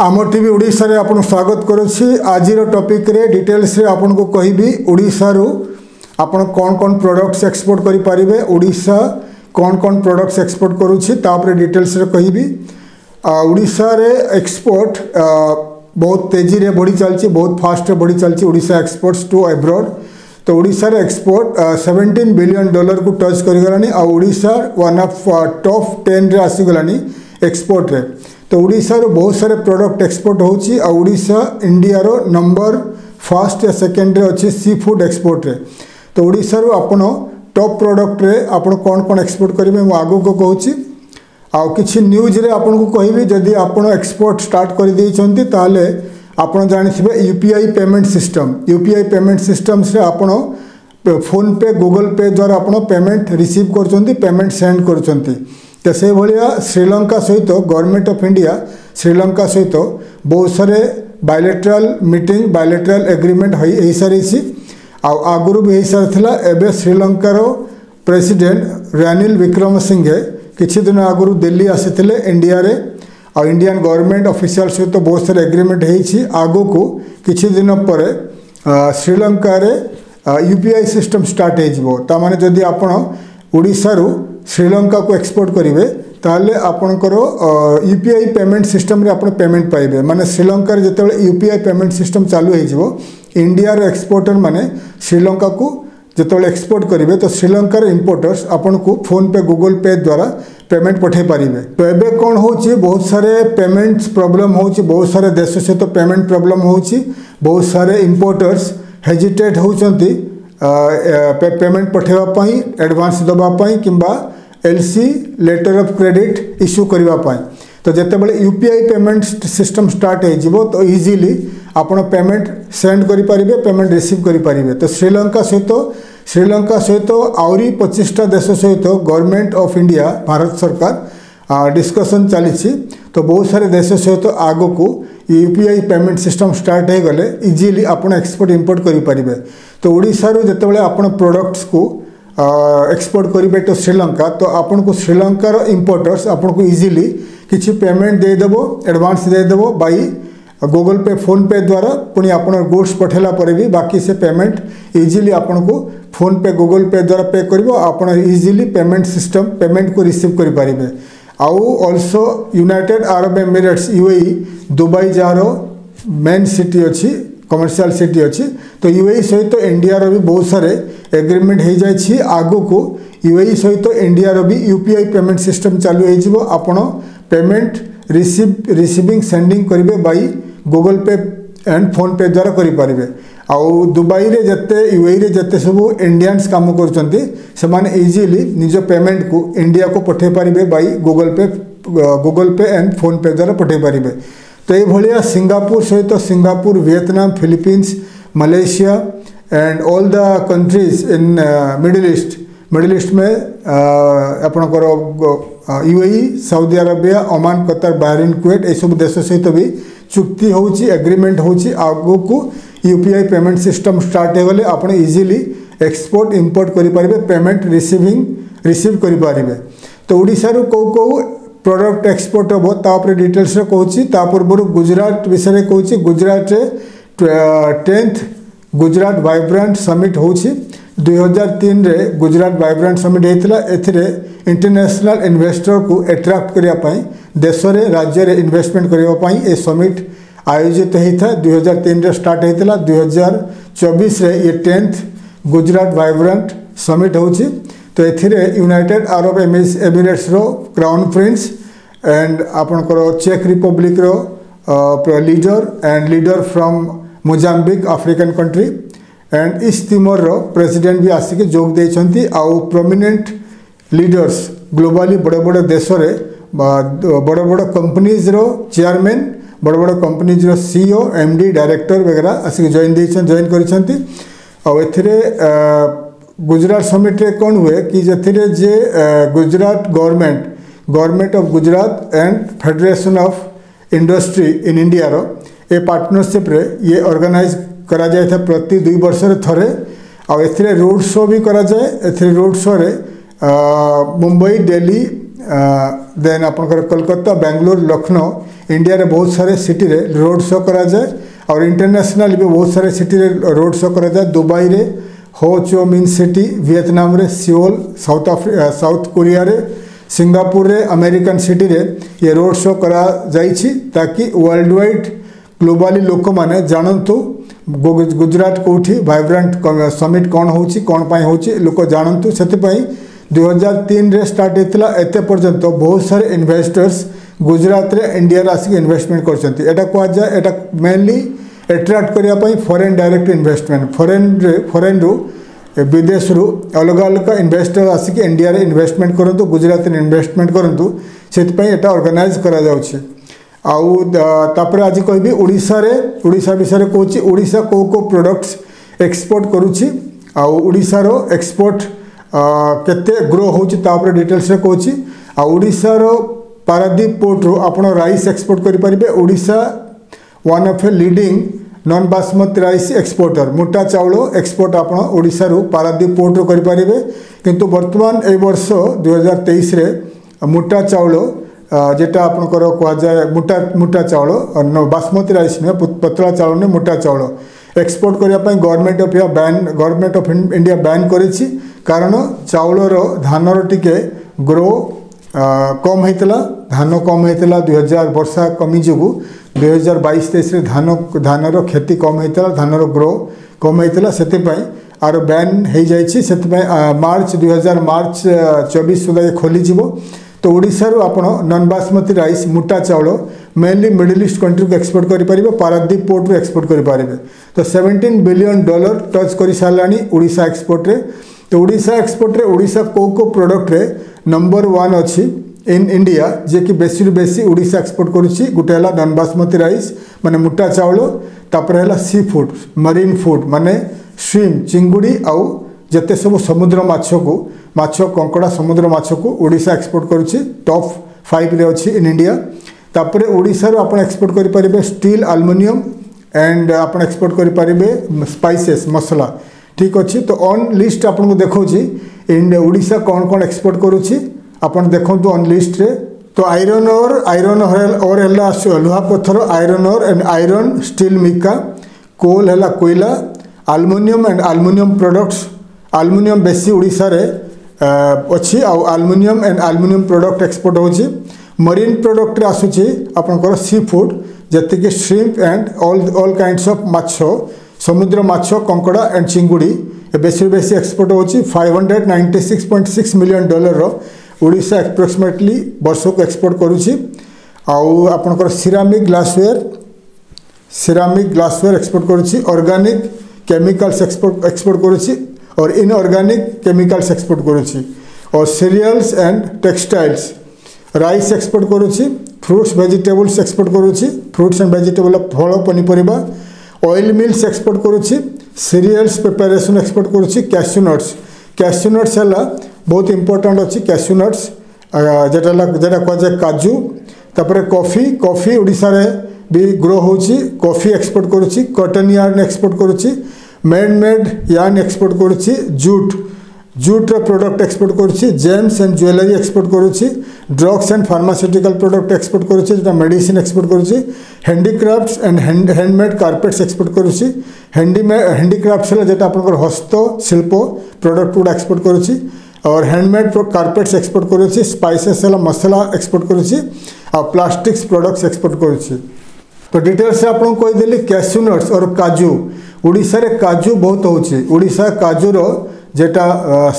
आम टी ओडार आपन स्वागत करजर आज टपिक डिटेल्स आपको को कहबी कौन कौन प्रडक्ट्स एक्सपोर्ट करें ओडा कौन कौन प्रडक्ट्स एक्सपोर्ट करुच्चे डिटेल्स कहबी ओडार एक्सपोर्ट बहुत तेजी से बढ़ी चलती बहुत फास्ट बढ़ी चलती ओडा एक्सपोर्ट्स टू एब्रड तो ओडार एक्सपोर्ट सेवेन्टीन बिलियन डलर को टच कर आशार वन अफ टप टेन आसीगला एक्सपोर्ट रे तो ओडार बहुत सारे प्रडक्ट एक्सपोर्ट इंडिया रो नंबर फास्ट या सेकेंड अच्छे सी फुड रे तो ओडार आप टप प्रडक्ट कौन कौन एक्सपोर्ट करेंगे मुझे आगे को कहूँ आउ कि न्यूज्रे आपको कहि जदि आप एक्सपोर्ट स्टार्ट करदे ताल ଆପଣ ଜାଣିଥିବେ UPI payment system payment system U P I pay ସିଷ୍ଟମ୍ସରେ ଆପଣ ଫୋନ୍ପେ ଗୁଗଲ୍ पेमेंट ଦ୍ୱାରା ଆପଣ ପେମେଣ୍ଟ सेंड କରୁଛନ୍ତି ᱥᱮ ભળિયા શ્રીલંકા સહિત ગવર્નમેન્ટ ઓફ ઇન્ડિયા શ્રીલંકા સહિત બહુસરે બાયલેટરલ મીટિંગ બાયલેટરલ એગ્રીમેન્ટ હઈ એઈ સરસી આ આ ગ્રુપ એઈ સર થલા એબે શ્રીલંકા રો પ્રેસિડેન્ટ રાનિલ વિક્રમ シン હે કિચી દિન આ ગ્રુપ દિલ્હી આસિતલે ઇન્ડિયા રે ઓ ઇન્ડિયન ગવર્નમેન્ટ ઓફિશિયલ સહિત બહુસરે એગ્રીમેન્ટ હઈ ચી આગો કો કિચી દિન પરે શ્રીલંકા રે યુપીઆઈ સિસ્ટમ સ્ટાર્ટ હેજબો તામાને જોદી આપણો ઓડિશા રો श्रीलंका को एक्सपोर्ट करेंगे तेल आपणकर यूपीआई पेमेंट सिस्टम रे आपने पेमेंट पाइबे माने श्रीलंकर जो यूपीआई पेमेंट सिस्टम चालू हो इंडिया रे एक्सपोर्टर माने श्रीलंका को जो एक्सपोर्ट करेंगे तो श्रीलंकार इंपोर्टर्स आपन को फोन पे गूगल पे द्वारा पेमेंट पठे पारे तो ये कौन हो बहुत सारे पेमेंट प्रॉब्लम हो बहुत सारे देश सहित तो पेमेंट प्रोब्लम हो बहुत सारे इंपोर्टर्स हेजिटेट हो पेमेंट पठेवाई एडवांस दवापाई कि L C letter of credit issue करने तो जितेबाला यूपीआई पेमेंट सिस्टम स्टार्ट हो तो इजिली आप पेमेंट सेंड करें पेमेंट रिसीव करेंगे तो श्रीलंका सहित श्रीलंका सहित आहरी पचिशा देश सहित गवर्नमेंट ऑफ इंडिया भारत सरकार डिस्कसन चली तो बहुत सारे देश सहित तो आग को यूपीआई पेमेंट सिस्टम स्टार्ट हो गले इजिली आप एक्सपोर्ट इंपोर्ट करेंगे तो ओडारू जो आप प्रडक्ट्स को एक्सपोर्ट करेंगे टू श्रीलंका तो आपको श्रीलंकार इंपोर्टर्स आपको इजिली किसी पेमेंट देदेव एडवांस देदेव by Google Pay PhonePe द्वारा पुणी आप गुड्स पठेला भी बाकी से पेमेंट इजिली आपको फोन पे गूगल पे द्वारा पे कर इजिली पेमेंट सिस्टम पेमेंट को रिसीव करें आउ also United Arab Emirates UAE Dubai jar main city अच्छी कमर्सील सिटी अच्छी तो यूए सहित तो इंडिया भी बहुत सारे एग्रीमेंट हो जाए आग को यूए सहित तो इंडिया भी यूपीआई पेमेंट सिस्टम चालू हो पेमेंट रिसीव रिसीविंग सेंडिंग करेंगे by Google Pay and PhonePe द्वारा करेंगे आउ दुबई में जिते यूए जिते सब इंडियान्स कम करजिली निज पेमेंट को इंडिया को पठे पारे by Google Pay Google Pay and PhonePe द्वारा पठे पारे ତ तो ଏଇଭଳିଆ सिंगापुर सहित Singapore Vietnam Philippines Malaysia and all the countries in Middle East Middle East में आपणकर यूएई साउदी अरेबिया ओमान कतार बाहरीन कुवेट सब देश सहित तो भी चुक्ति होग्रिमेंट को यूपीआई पेमेंट सिस्टम स्टार्ट होगले आप इजिली एक्सपोर्ट इंपोर्ट करें पेमेंट रिसीविंग रिसीव करें तो ओडारू कौ कौ प्रडक्ट एक्सपोर्ट हम तापर डिटेल्स कहता पूर्व गुजरात विषय कह Gujarat tenth Gujarat vibrant summit हूँ दुई हो दुईहजारे गुजरात वाइब्रांट समिट होता एंटरनेशनल इन्वेस्टर को एट्राक्ट करने देश में राज्य में इनभेस्टमेंट करने समिट आयोजित होता है दुई हजार दुईहजारे स्टार्ट होता दुई हजार चबिश ये टेन्थ गुजरात वाइब्रांट समिट हूँ तो ये United Arab Emirates crown prince and आपणकर check Republic leader and leader from Mozambique African country and East Timor president भी आसिक जोग दे आउ प्रमिनेंट लीडर्स ग्लोबली बड़े बड़े देश बड़ बड़ कंपनीज चेयरमैन बड़ बड़ कंपनीज सीईओ एमडी डायरेक्टर वगैरह आसिक जॉन जॉन कर गुजरात समिट रे कौन हुए कि जथिरे जे Gujarat government government of Gujarat and federation of industry in India row A partnership रे ये ऑर्गेनाइज करा जाए था प्रति दुई वर्ष रे रोड शो भी करा जाए एथिरे रोड शो रे मुंबई दिल्ली देन आप कलकत्ता बेंगलोर लखनऊ इंडिया रे बहुत सारे सिटी रे रोड शो करा जाए और इंटरनेशनल भी बहुत सारे सिटी रे रोड शो करा जाए दुबई रे हो मिन सिटी वियतनाम रे Seoul South Africa South Korea रे सिंगापुर रे अमेरिकन सिटी रे ये रोड शो करा जाइछि ताकि वर्ल्ड वाइड ग्लोबाली लोक माने जानंतु गुजरात कोठी भाइब्रांट समिट कौन होची कौन पाई होची लोक जानंतु सेतिपाई 2003 रे स्टार्ट हेतला एते पर्यंत बहुत सारे इन्वेस्टर्स गुजरात रे इंडिया आसिक इन्वेस्टमेंट करछंती एटा कहजा एटा मेनली ଆଟ୍ରାକ୍ଟ କରିବା ପାଇଁ ଫରେନ୍ ଡାଇରେକ୍ଟ ଇନଭେଷ୍ଟମେଣ୍ଟ ଫରେନ୍ ଫରେନ୍ରୁ ବିଦେଶରୁ ଅଲଗା ଅଲଗା ଇନଭେଷ୍ଟର ଆସିକି ଇଣ୍ଡିଆରେ ଇନଭେଷ୍ଟମେଣ୍ଟ କରନ୍ତୁ ଗୁଜରାତରେ ଇନଭେଷ୍ଟମେଣ୍ଟ କରନ୍ତୁ ସେଥିପାଇଁ ଏଇଟା ଅର୍ଗାନାଇଜ କରାଯାଉଛି ଆଉ ତାପରେ ଆଜି କହିବି ଓଡ଼ିଶାରେ ଓଡ଼ିଶା ବିଷୟରେ କହୁଛି ଓଡ଼ିଶା କେଉଁ କେଉଁ ପ୍ରଡ଼କ୍ଟସ୍ ଏକ୍ସପୋର୍ଟ କରୁଛି ଆଉ ଓଡ଼ିଶାର ଏକ୍ସପୋର୍ଟ କେତେ ଗ୍ରୋ ହେଉଛି ତା ଉପରେ ଡିଟେଲ୍ସରେ କହୁଛି ଆଉ ଓଡ଼ିଶାର ପାରାଦ୍ୱୀପ ପୋର୍ଟରୁ ଆପଣ ରାଇସ୍ ଏକ୍ସପୋର୍ଟ କରିପାରିବେ Odisha one of a leading non basmati rice exporter মোটা চাউল এক্সপোর্ট আপনার ওড়শার পারাদ্বীপ পোর্টর করে কিন্তু বর্তমান এই বর্ষ দুই হাজার তেইশে মোটা চাউল যেটা আপনার কুযায় মোটা মোটা চাউল বাসমতি রাইস নুহে পতলা চাউল নুহে মোটা চাউল এক্সপোর্ট করা government of yeah ban government of India ban করেছি কারণ চাউলর ধানর টিকে গ্রো কম হয়েছিল ধান কম হয়েছিল দুই হাজার বর্ষা কমি যোগুঁ ଦୁଇହଜାର ବାଇଶ ତେଇଶରେ ଧାନ ଧାନର କ୍ଷତି କମ୍ ହୋଇଥିଲା ଧାନର ଗ୍ରୋ କମ୍ ହୋଇଥିଲା ସେଥିପାଇଁ ଆର ବ୍ୟାନ୍ ହୋଇଯାଇଛି ସେଥିପାଇଁ ମାର୍ଚ୍ଚ ଦୁଇହଜାର ମାର୍ଚ୍ଚ ଚବିଶ ସୁଦ୍ଧା ଖୋଲିଯିବ ତ ଓଡ଼ିଶାରୁ ଆପଣ ନନ୍ ବାସମତି ରାଇସ୍ ମୋଟା ଚାଉଳ ମେନ୍ଲି ମିଡ଼ିଲ୍ ଇଷ୍ଟ କଣ୍ଟ୍ରିକୁ ଏକ୍ସପୋର୍ଟ କରିପାରିବେ ପାରାଦ୍ୱୀପ ପୋର୍ଟରୁ ଏକ୍ସପୋର୍ଟ କରିପାରିବେ ତ ସେଭେଣ୍ଟିନ୍ ବିଲିଅନ୍ ଡଲର୍ ଟଚ୍ କରିସାରିଲାଣି ଓଡ଼ିଶା ଏକ୍ସପୋର୍ଟରେ ତ ଓଡ଼ିଶା ଏକ୍ସପୋର୍ଟରେ ଓଡ଼ିଶା କେଉଁ କେଉଁ ପ୍ରଡ଼କ୍ଟରେ ନମ୍ବର ୱାନ୍ ଅଛି ইন ইন্ডিয়া যিয়েকি বেশিরু বেশি ওড়িশা এক্সপোর্ট করুছি গোটে হল নন বাসমতি রাইস মানে মোটা চাউল তাপরে হল সি ফুড মরিন ফুড মানে সুইম চিঙ্গুড়ি আউ যেতে সব সমুদ্র মাছকু মাছ কঙ্কড়া সমুদ্র মাছকু ওড়িশা এক্সপোর্ট করুছি টপ ফাইভরে অছি ইন ইন্ডিয়া তাপরে ওড়িশার আপনার এক্সপোর্ট করে পারিবে স্টিল আলুমিনিয়ম एंड आप एक्सपोर्ट करेंगे स्पाइसेस मसला ठीक अच्छे तो अन् लिस्ट आपको देखा इंडिया ओडा कौन कौन एक्सपोर्ट करुच्छी ଆପଣ ଦେଖନ୍ତୁ ଅନ୍ ଲିଷ୍ଟରେ তো আইরন ওর আইরন ওর হল আসছে লুহা পথর iron ore and iron steel mica coal হল কোইলা আলমুনিয়ম এন্ড আলমুনিয়ম প্রডক্টস আলমুনিয়ম বেশি ওড়িশার অছি aluminium and aluminium product export হচ্ছে মরিন প্রডক্টরে আসুচি আপনার sea food যেতিকি shrimp and all all kinds of মাছ সমুদ্র মাছ কঙ্কড়া এন্ড চিঙ্গুড়ি বেশি বেশি এক্সপোর্ট হচ্ছে five hundred ninety six point six million ডলারর ओडा एप्रोक्सीमेटली वर्ष को एक्सपोर्ट कर ceramic glassware ceramic glassware export करर्गानिक chemicals export export और इनअर्गानिक केमिकल्स एक्सपोर्ट कर cereals and textiles rice export कर फ्रूट्स भेजिटेबुल्स एक्सपोर्ट कर फ्रूट्स एंड वेजिटेबल फल पनीपरिया oil mills export cereals preparation export करुच्ची cashew nuts cashew nuts है बहुत important अच्छी कैश्यूनट्स जेटा कह जाए काजु तापर कफि कफि ओडार भी ग्रो हो coffee export cotton yarn export कर मेड मेड यार्न एक्सपोर्ट कर जूट जूट्र प्रडक्ट एक्सपोर्ट कर जेम्स एंड ज्वेलरी एक्सपोर्ट कर drugs and pharmaceutical product export कर मेड एक्सपोर्ट कर handicraft and handmade carpets export कर हैंडिक्राफ्ट जो आप हस्तशिल्प प्रडक्ट गुड़ा एक्सपोर्ट कर और हैंडमेड कारपेट्स एक्सपोर्ट कर स्पाइस है मसला एक्सपोर्ट कर प्लास्टिक्स प्रडक्ट एक्सपोर्ट कर तो डिटेल्स आपको कहीदेली कैश्यूनट्स और काजू ओडार काजू बहुत होड़शा काजुर जेटा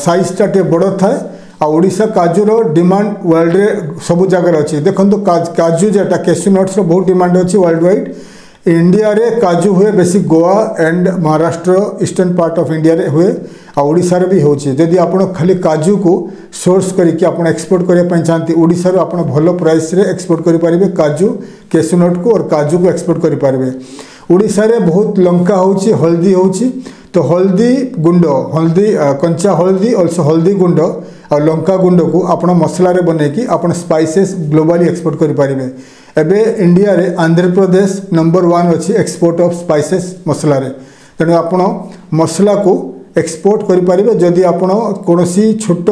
सैजटा टे बड़ थाए आशा काजूर डिमाण वर्ल्ड सब जगार अच्छी देखो तो काजू जेटा कैश्यूनट्स बहुत डिमाण अच्छी वर्ल्ड वाइड इंडिया रे काजू हुए basic Goa and Maharashtra eastern part of India रे हुए आड़शार ओडार भी होदी आप खाली काजू को सोर्स करके आप एक्सपोर्ट करने चाहती ओडार भल प्राइस एक्सपोर्ट करेंगे काजू केशुनट को और काजू को एक्सपोर्ट करेंगे ଓଡ଼ିଶାରେ बहुत लंका ହେଉଛି ହଳଦୀ तो हल्दी गुंड हल्दी कंचा କଞ୍ଚା अल्सो हल्दी गुंड और लंका गुंड को आपड़ मसलार बनई स्पाइसे ग्लोबाली एक्सपोर्ट करेंगे एवं इंडिया रे आंध्र प्रदेश नंबर वन अच्छी एक्सपोर्ट अफ स्पाइसे मसलार तेणु आप मसला को एक्सपोर्ट करें जदि आप छोट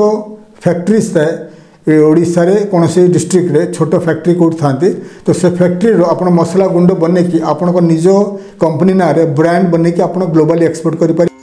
फैक्ट्री थाए ओडे कौन डिस्ट्रिक्ट छोट फैक्ट्री कौट था तो से फैक्ट्री आप मसला गुंड बनई आपण कंपनी ना ब्रांड बन आप ग्लोबाली एक्सपोर्ट करें